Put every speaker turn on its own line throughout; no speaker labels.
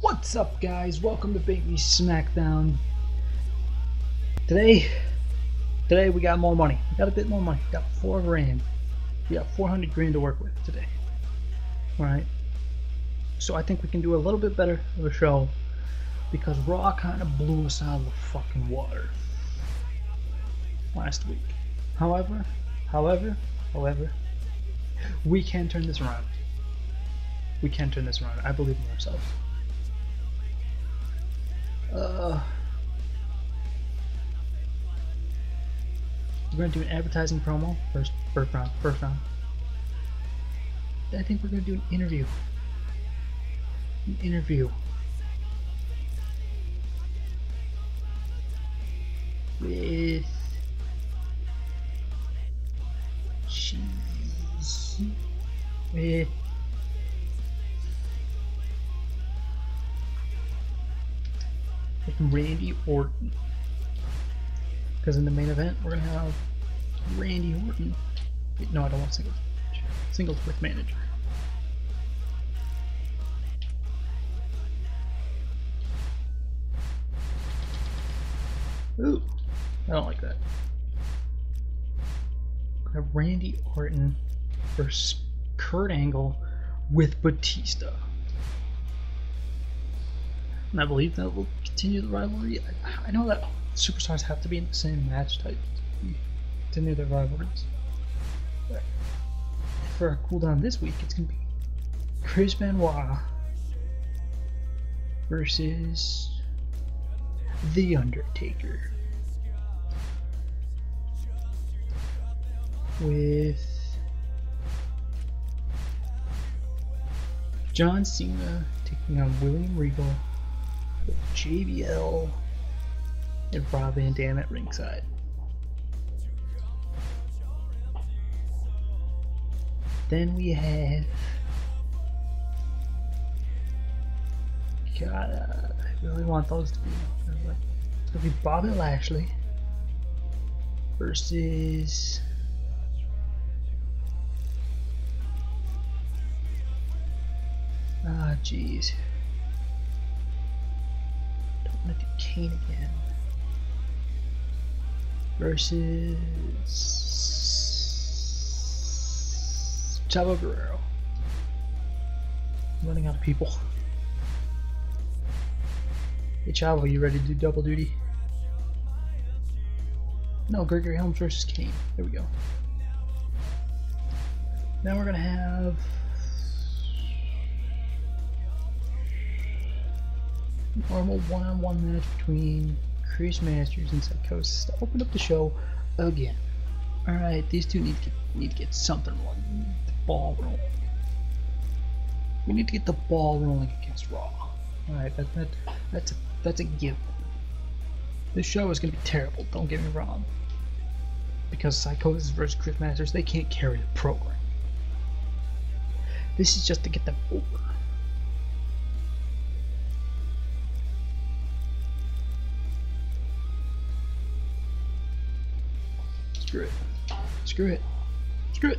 What's up, guys? Welcome to Bigby SmackDown. Today, today we got more money. We got a bit more money. We got four grand. We got 400 grand to work with today. All right. So I think we can do a little bit better of a show because Raw kind of blew us out of the fucking water last week. However, however, however, we can turn this around. We can turn this around. I believe in ourselves. Uh, we're gonna do an advertising promo first, first round, first round. I think we're gonna do an interview. An interview. With Randy Orton. Because in the main event, we're going to have Randy Orton. No, I don't want singles. Singles with manager. Ooh, I don't like that. Randy Orton versus Kurt Angle with Batista. And I believe that will continue the rivalry. I, I know that superstars have to be in the same match type to continue their rivalries. But for our cooldown this week, it's going to be Chris Benoit versus The Undertaker. With John Cena taking on William Regal JBL and Rob Van Dam at ringside. Then we have God, uh, I really want those to be. Gonna be Bobby Lashley versus Ah, jeez. Kane again. Versus Chavo Guerrero. I'm running out of people. Hey Chavo, you ready to do double duty? No, Gregory Helms versus Kane. There we go. Now we're gonna have normal one-on-one match between Chris Masters and Psychosis to open up the show again. Alright, these two need to, get, need to get something rolling. The ball rolling. We need to get the ball rolling against Raw. Alright, that, that, that's, a, that's a given. This show is going to be terrible, don't get me wrong. Because Psychosis versus Chris Masters, they can't carry the program. This is just to get them over. Screw it. Screw it. Screw it.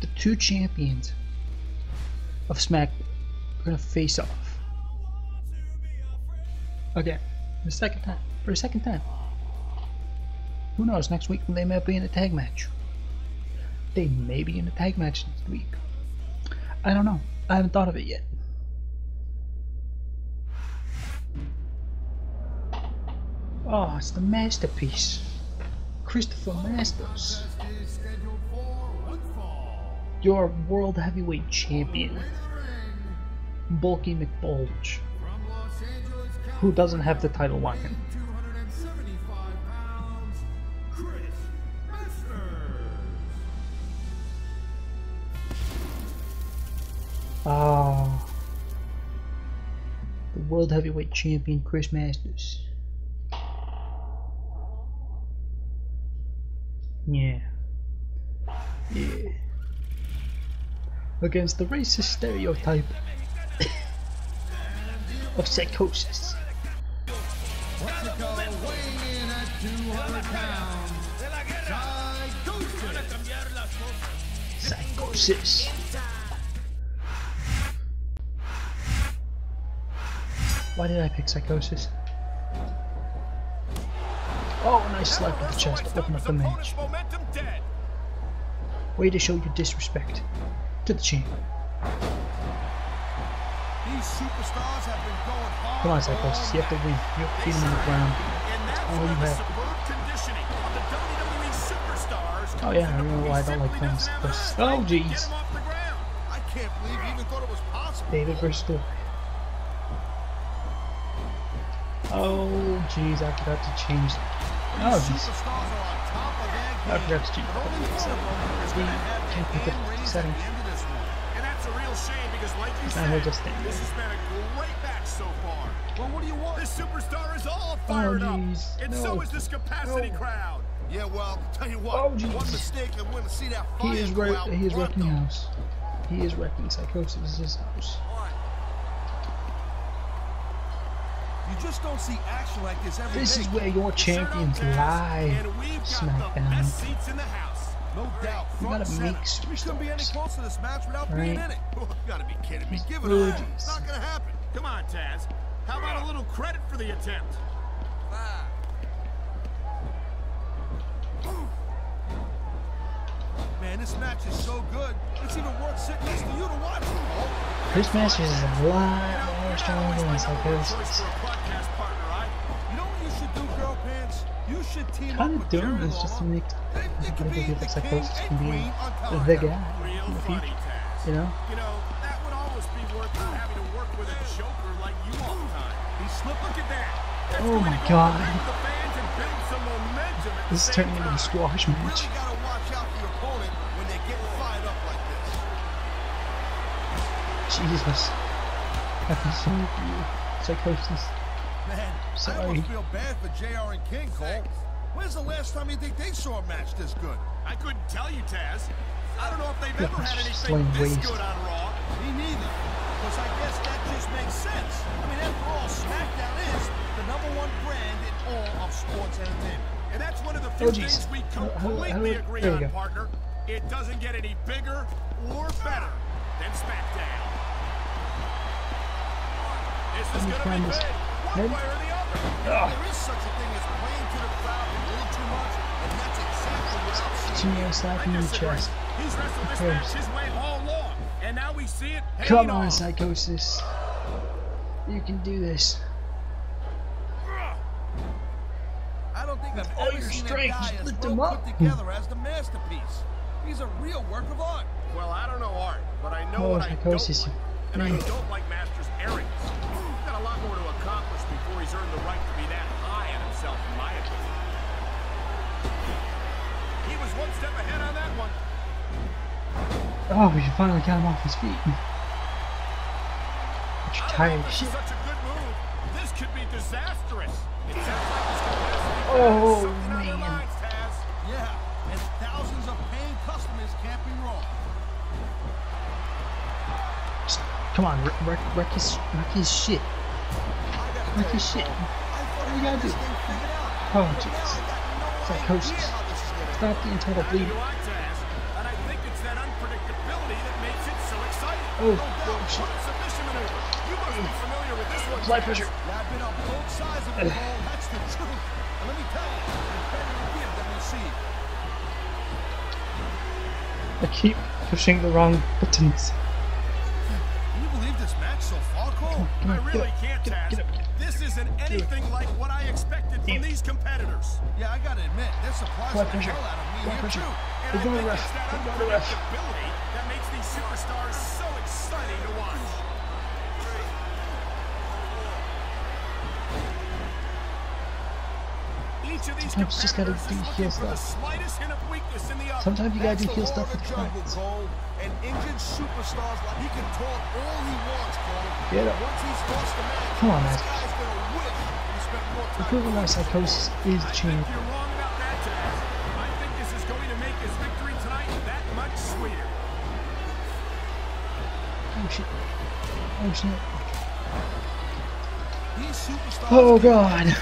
The two champions of SmackDown are gonna face off. Again. The second time. For the second time. Who knows, next week they may be in a tag match. They may be in a tag match next week. I don't know. I haven't thought of it yet. Oh, it's the masterpiece. Christopher Masters. Your world heavyweight champion. Bulky McBulge. Who doesn't have the title on him? Ah. The world heavyweight champion Chris Masters. Yeah. Yeah. Against the racist stereotype of psychosis. Psychosis. Why did I pick psychosis? Oh, nice slap to the chest open up the match. Way to show your disrespect to the champ.
These superstars have been going hard.
Come on, Psychosis, you have to win. You have to beat him on the ground. That's all you have. Oh yeah, I don't know why I don't like playing Psychosis. Oh jeez.
I can't believe you even thought it was possible.
David versus Goliath. Oh jeez, I forgot to change. Oh jeez.
Superstars are on top of their
I
game.
forgot to change
But only one of them is
the
gonna have
can't pick
big
up the
leads
setting.
the end of this one.
And that's a real shame because, like you
I will
said,
just
this has been a great match so far.
Well, what do you want?
This superstar is all oh, fired up, and
No.
so is this capacity
No.
crowd.
Yeah, well, tell you what.
Oh, jeez.
one mistake and we're gonna see that fire
He is
go
He is wrecking
though.
house. He is wrecking Psychosis' house.
You just don't see action like this every
This
day.
is where your champions lie.
And we've got the
SmackDown.
best seats in the house.
No doubt.
You gotta make.
We couldn't be any closer to this match without being
Right.
in it. Oh, gotta be kidding me. Give it
jeez.
It's not gonna happen.
Come on, Taz. How about a little credit for the attempt?
Man, this match is so good. It's even worth sitting next to you to watch.
Chris Masters is a lot more
not
than
always my
should team up
Kind of doing
Jerry
this just to make
It, it
make
could be the
think Psychosis can be the guy in the future. You know?
You know, that would almost be worth it having to work with a joker like you all the time. He slipped. Look at that. That's
Oh my
go
God.
right with the fans and build some momentum at the
This is turning into a squash match.
really gotta watch out for your opponent when they get fired up like this.
Jesus. I feel so you. Psychosis.
Man, I almost feel bad for JR and King, Cole. When's the last time you think they saw a match this good?
I couldn't tell you, Taz. I don't know if they've
Yeah,
ever had
just
anything
slaying
this
waste.
good on Raw.
Me neither. Because I guess that just makes sense. I mean, after all, SmackDown is the number one brand in all of sports entertainment.
And that's one of the few
Oh, jeez.
things we
How- how-
completely
how-
agree on,
go.
partner. It doesn't get any bigger or better than SmackDown. This is going to be big, one way or the other.
Ugh.
There is such a thing as playing to the crowd a little too much, and that's exactly what I'm seeing.
Touching me slap in the chest.
He's wrestled this
cares?
match his way all along, and now we see it.
Come
paying
on. Psychosis. You can do this.
I don't think I've
all
ever
your
seen
strength,
a guy
just lift
well
him
put
up.
together as the masterpiece. He's a real work of art.
Well, I don't know art, but I know
Oh,
what I don't
psychosis.
like. And I don't like Master's arrogance. More to accomplish before he's earned the right to be that high on himself, in my opinion. He was one step ahead on that one.
Oh, we should finally got him off his feet. But you're
I
tired
don't
of shit.
such a good move. This could be disastrous. It sounds like this capacity
Oh,
has something on their
man.
minds, Taz.
Yeah, and thousands of paying customers can't be wrong.
Come on, wreck, wreck, wreck his, wreck his shit.
Tell
his shit. What you gotta do? Psychosis. Stop the
Neither
bleeding. Oh,
a Taz.
pressure. I keep pushing the wrong buttons.
Can you this match so far, Cole?
I really can't,
get
Taz.
get up, get up.
This isn't anything like what I expected from these competitors.
Yeah, I gotta admit, they're surprising the hell out of me here, too.
And I think it's that
We're going to ref.
unpredictability that makes these superstars so exciting to watch.
Sometimes you just gotta do
is looking
heel
for the
stuff.
slightest hint of weakness in the other.
Sometimes you gotta do
law
stuff with
the
your
jungle,
friends.
Cole. And injured superstars, like he can talk all he wants, Cole.
Get up.
Once he's lost the match,
Come on, man.
guy's gonna wish he spent more time.
proven why Psychosis is the
I think you're wrong about that, Taz. I think this is going to make his victory tonight that much sweeter.
Oh shit. Oh shit.
These superstars
Oh, God.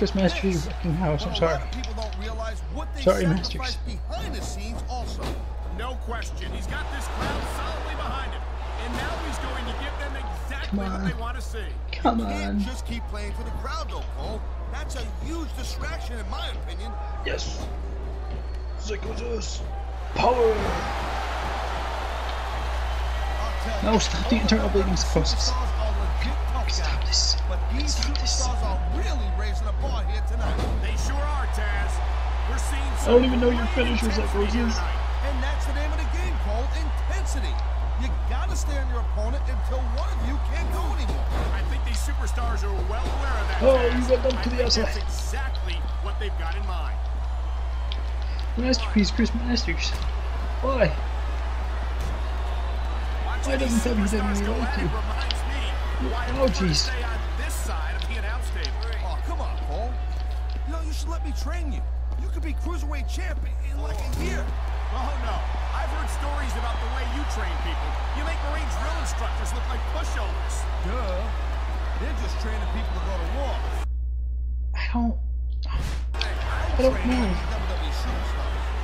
In a match like
Chris Mastery
this.
wrecking house, I'm sorry.
lot people don't realize what they
Sorry, Masters.
behind the scenes also.
No question. He's got this crowd solidly behind him. And now he's going to give them exactly exactly what
on.
they want to see.
Come
You can't
on.
just keep playing for the crowd, though, Cole. That's a huge distraction, in my opinion.
Yes. Psychosis. Power. No, stop the internal bleeding,
American
Stop this.
But these superstars are really raising the bar here tonight.
They sure are, Taz. We're seeing
I don't even know your finishers,
intensity here
Psychosis.
tonight.
And that's the name of the game, Cole. Intensity. You gotta stay on your opponent until one of you can't go anymore.
I think these superstars are well aware of that.
Oh, you got them to the outside.
That's exactly what they've got in mind.
Masterpiece, Chris Masters. Why? Why doesn't WWE
superstars go
like
at it
you? Oh, jeez.
this side of the announce table.
Oh, come on, Cole. You know, you should let me train you. You could be cruiserweight champ in like a year.
Oh no, I've heard stories about the way you train people. You make Marine drill instructors look like pushovers.
Duh. They're just training people to go to war.
I don't.
I
don't know.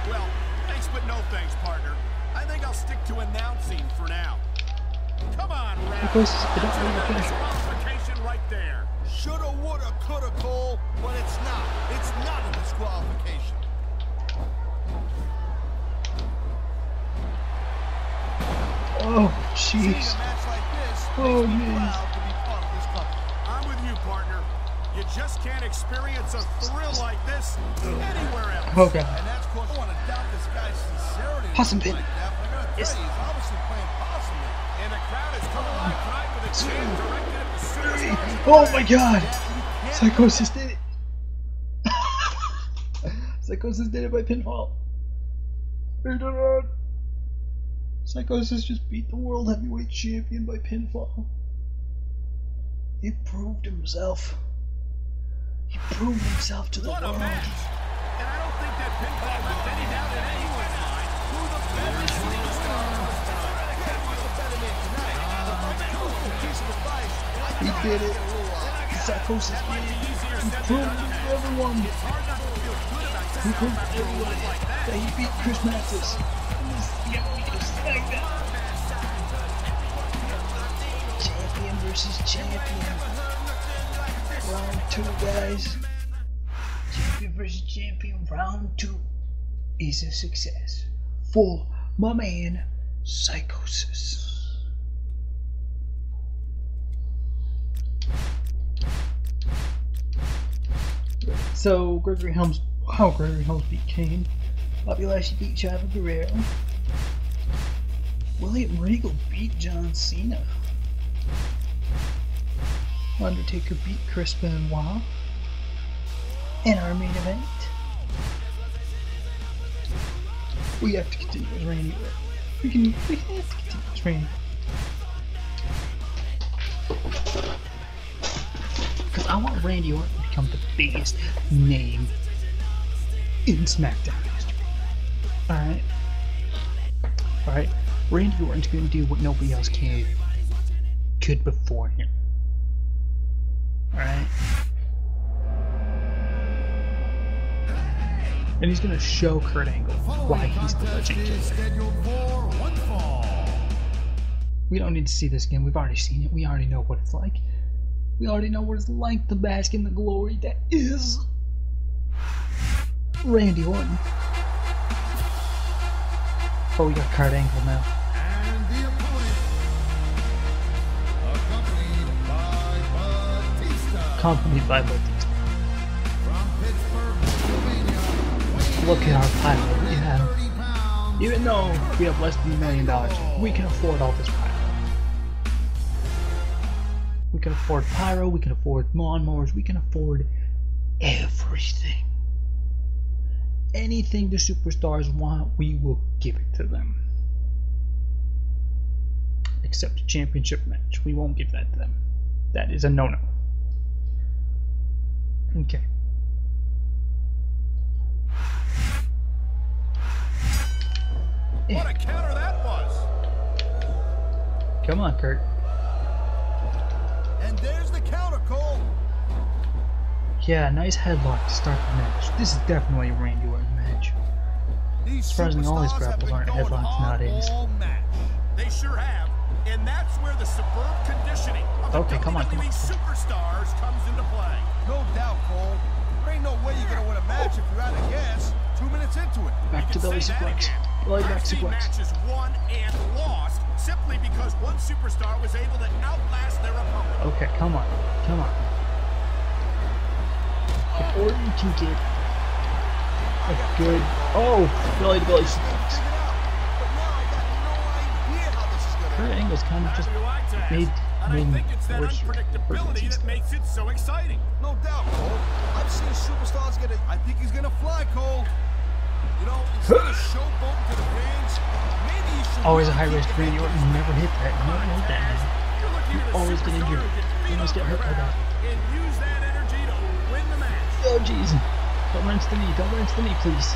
Well, thanks but no thanks, partner. I think I'll stick to announcing for now. Come on, Rap.
Because I don't know your finisher.
Disqualification right there.
Shoulda, woulda, coulda, Cole, but it's not. It's not a disqualification.
Oh, jeez.
like
Oh, man.
proud to be part of this company.
I'm with you, partner. You just can't experience a thrill like this anywhere else.
Oh, God.
And that's I want to doubt this guy's sincerity.
Possum
like
pin.
that, but I gotta
Yes.
tell you,
Oh my god! Psychosis did it! Psychosis did it by pinfall. He did it! Psychosis just beat the world heavyweight champion by pinfall. He proved himself. He proved himself to the
What
world.
match! And I don't think that pinfall left any doubt in anyone's mind who the better superstar was tonight.
He did it. Psychosis. He proved everyone. He proved to everyone that he beat Chris Mattis. Champion versus champion. Round two, guys. Champion versus champion. Round two is a success for my man, Psychosis. So Gregory Helms, how Gregory Helms beat Kane, Bobby Lashley beat Chavo Guerrero, William Regal beat John Cena, Undertaker beat Chris Benoit, in our main event, we have to continue as Randy. We can, we have to continue as Randy. Because I want Randy Orton to become the biggest name in SmackDown history. Alright? Alright? Randy Orton's gonna do what nobody else can could before him. Alright? And he's gonna show Kurt Angle why he's the legend. We don't need to see this again. We've already seen it. We already know what it's like. We already know what it's like to bask in the glory that is Randy Orton. Oh, we got Kurt Angle now.
And the opponent, accompanied by Batista
Accompanied by Batista.
from
Look at our pile we have.
30 pounds.
Even though we have less than a million dollars, we can afford all this pyro. We can afford pyro, we can afford lawnmowers, we can afford everything. Anything the superstars want, we will give it to them. Except a championship match. We won't give that to them. That is a no no. Okay.
What a counter that was!
Come on, Kurt.
And there's the counter, Cole.
Yeah, nice headlock to start the match. This is definitely a Randy Orton match.
These
Surprisingly, all these
superstars
grapples aren't headlocks
hard
nowadays.
match.
They sure have. And that's where the superb conditioning of the
Okay, come on, come on.
superstars comes into play.
No doubt, Cole. There ain't no way you're gonna win a match if you're out of gas two minutes into it.
Back
You
to
can
belly
say
suplex.
Again.
Belly back
I've matches won and lost simply because one superstar was able to outlast their opponent.
Okay, come on. Come on. Before you can get a good. Oh! Belly to belly suplex.
Figure it out. But now I got no idea how this is
Kurt. Angle's kind of just
Neither do I, Taz.
made,
and
made
I
me
think it's that unpredictability that makes it so exciting.
No doubt, Cole. I've seen superstars get it. I think he's gonna fly, Cole.
Always a high risk. Randy
taking
Orton never hit that. Never hit that, man.
A
always get injured. You always get hurt by that. Oh, jeez. Don't wrench the knee. Don't wrench the knee, please.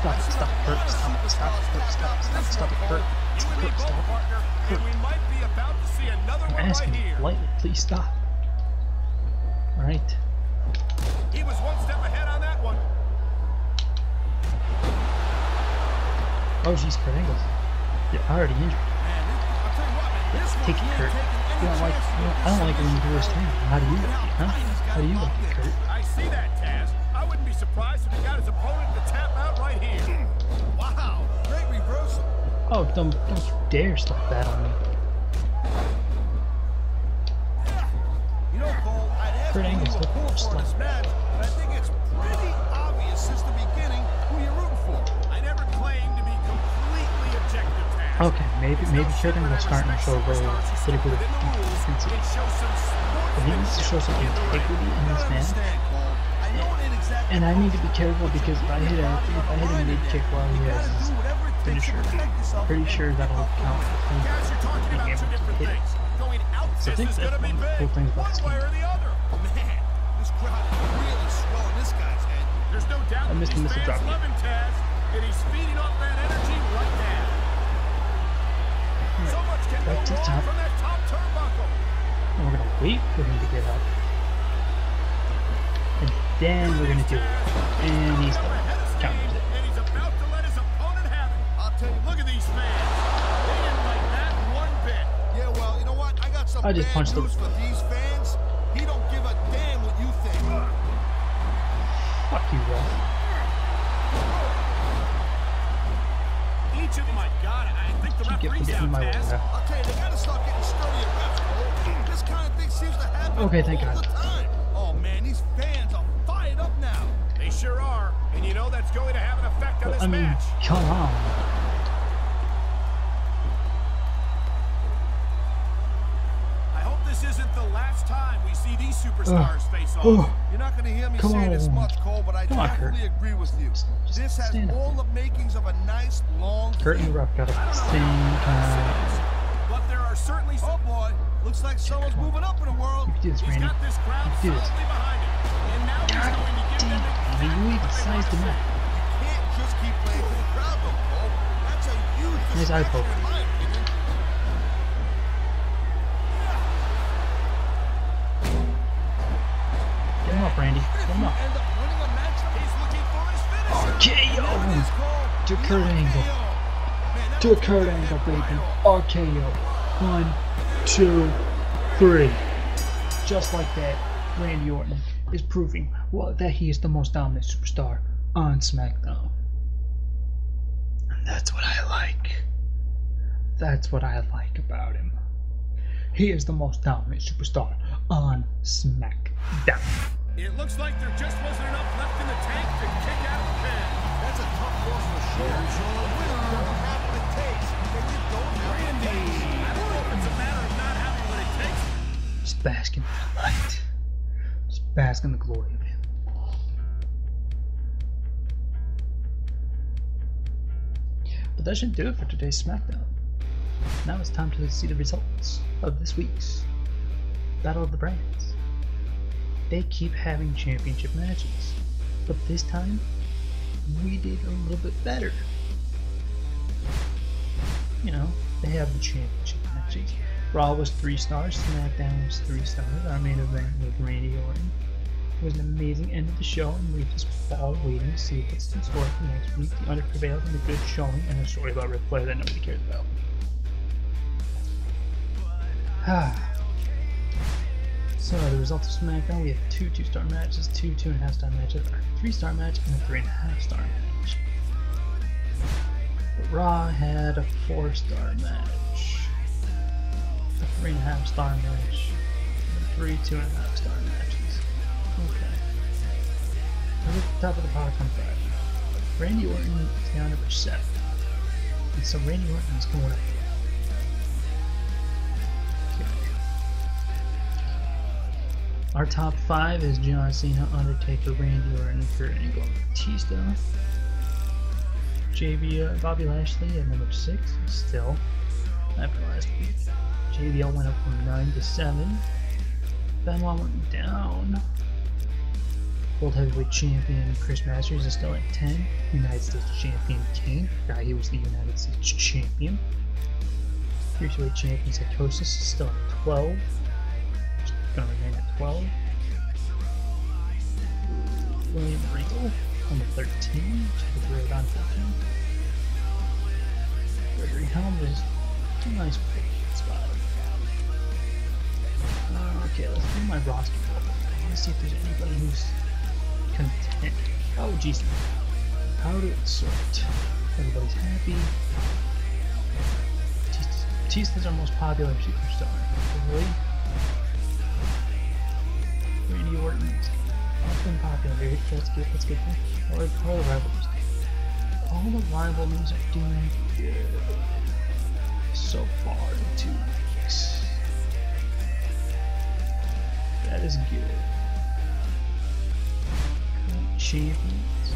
Stop it. Stop it. Hurt. Stop it. Stop it. Hurt. Stop it. Stop it. Stop it. Hurt.
You
Hurt. Stop it.
another
I'm
right
asking you politely. Please stop. Alright.
He
Oh, jeez, Kurt Angle. You're already injured.
Man, this, I'll tell you what, man, this one
Take it, Kurt.
taking
You don't like, you
with
don't, I don't like it when you do this thing. How do you like it, huh? How do you like it, Kurt?
I see that, Taz. I wouldn't be surprised if he got his opponent to tap out right here.
Wow, great reversal.
Oh, don't, don't you dare stop that on me.
You know, Cole,
Kurt Angle's
to
looking
pull
for
for this who
maybe bit
stick
of
within the rules
consistency.
and show some
But he needs to show some
sportsmanship in the ring.
integrity in this
gotta
man.
understand, Cole. I know it ain't exactly
And I need to be careful because if I hit a if I hit a mid kick while he has his
do whatever it takes to
finisher,
yourself
pretty sure that'll count for
Guys, you're talking
being
about
able
two
to
different
hit it.
things. Going out
So I think that's
going to be
one of the cool things about this
way
game.
or the other.
Man, this crowd is really swelling this guy's head.
There's no doubt
I
that
missed
these
the missile drop
and he's feeding off that energy right now. So much
Back to the top.
from that top turnbuckle.
And we're gonna wait for him to get up. And then we're gonna do it. And he's
Up ahead of steam,
counters it.
and he's about to let his opponent have it.
I'll tell you.
Look at these fans. They didn't like that one bit.
Yeah, well, you know what? I got some
I just punched him.
news for these
Each my God, I think the referee's
getting
out,
my way,
Taz.
ref.
I'll they gotta start getting sturdier reps, Cole. This kind of thing seems to happen
Okay, thank
all
God.
the time. Oh man, these fans are fired up now.
They sure are, and you know that's going to have an effect on
But,
this
I mean,
match.
come on.
I hope this isn't the last time we see these superstars face off.
Oh,
Not gonna hear me
Come
say this
on.
much, Cole, but I
Come on,
definitely agree with you. This has
stand up.
all the makings of a nice long.
Kurt and. Ruff got it
I
at
don't
the
know
same time.
but there are certainly
Oh boy, looks like someone's moving up in the world.
You can do this,
He's
Randy.
got this crowd
You can do this.
behind him, and now he's going to give them
damn,
exactly
you even sized him up.
You can't just keep playing to the crowd, though, Cole. That's a huge
Nice eye poke. To Kurt Angle. To Kurt Angle, baby. RKO. One, two, three. Just like that, Randy Orton is proving well, that he is the most dominant superstar on SmackDown. And that's what I like. That's what I like about him. He is the most dominant superstar on SmackDown.
It looks like there just wasn't enough left in the tank to kick out of the pin.
That's a tough cross for sure. A winner doesn't have what it takes, and you don't have what it takes.
I don't know if it's a matter of not having what it takes.
Just bask in the light. Just bask in the glory of him. But that should do it for today's SmackDown. Now it's time to see the results of this week's Battle of the Brands. They keep having championship matches, but this time we did a little bit better. You know, they have the championship matches. Raw was three stars, SmackDown was three stars. Our main event with Randy Orton it was an amazing end of the show, and we're just all waiting to see what's in store for next week. The Under prevailed in a good showing and a story about Ric Flair that nobody cares about. Ah. So the results of SmackDown, we have two two-star matches, two two and a half star matches, a three-star match, and a three and a half star match. But Raw had a four-star match, a three and a half star match, and three two and a half star matches. Okay. We're at the top of the Power 25. Randy Orton is now number seven. And so Randy Orton is going up. Our top five is John Cena, Undertaker, Randy Orton, Kurt Angle, Batista. JB, uh, Bobby Lashley at number six, still after last week. JBL went up from nine to seven. Benoit went down. World Heavyweight Champion Chris Masters is still at 10. United States Champion Kane, guy he was the United States Champion. Cruiserweight Champion Psychosis is still at 12. Gonna remain at 12. William Regal on the 13. Check the grade on 14. Gregory Helm is a nice spot. Uh, okay, let's do my roster. I want to see if there's anybody who's content. Oh, jeez. How to sort. Everybody's happy. Batista's our most popular superstar. Really? Randy Orton's often popular. That's good. That's good. All the, all the rivals. All the rivalries are doing good so far in two weeks. That is good. Champions.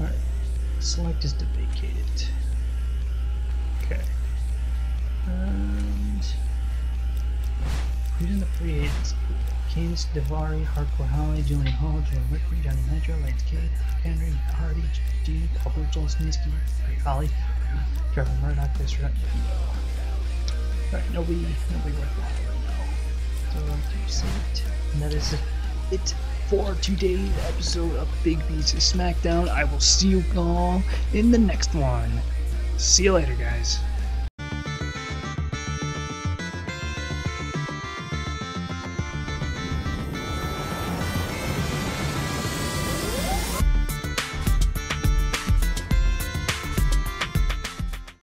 Alright. Select is to vacate it. Okay. And in the free agents? Candice Daivari, Hardcore Holly, Julian Hall, Joe Rickman, Johnny Nitro, Lance Cade, Henry, Hardy, G, Albert Joel Sninsky, Ray Holly, Trevor Murdoch, this right Alright, nobody nobody worthwhile right now. So uh, to see it. And that is it for today's episode of Bigby's SmackDown. I will see you all in the next one. See you later, guys.